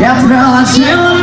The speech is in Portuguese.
E a ela